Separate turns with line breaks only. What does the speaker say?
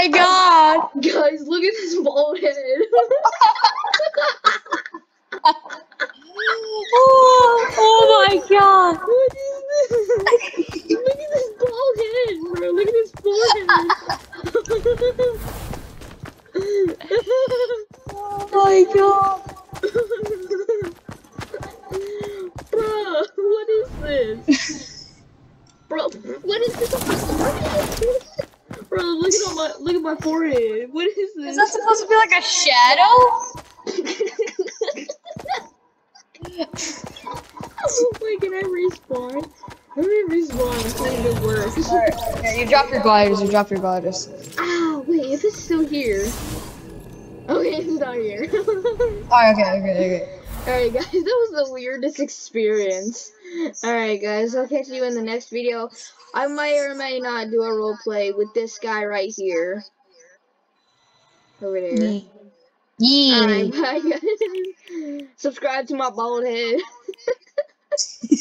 my god!
Guys, look at this bald head.
oh, oh my god!
what is this? look at this bald head, bro. Look at his forehead.
Oh my god!
Bro, what is this? Bro, what is this? Bro, look at all my look at my forehead. What is this?
Is that supposed to be like a shadow?
Oh wait, can I respawn? Let me respawn and see if it works.
Alright, okay, you drop your gliders, you drop your gliders.
Ow, wait, if it's still here. Okay, it's not here.
Alright, okay, okay, okay.
Alright guys, that was the weirdest experience. Alright guys, I'll catch you in the next video. I may or may not do a role play with this guy right here. Over there.
Yee.
Alright, bye guys. Subscribe to my bald head.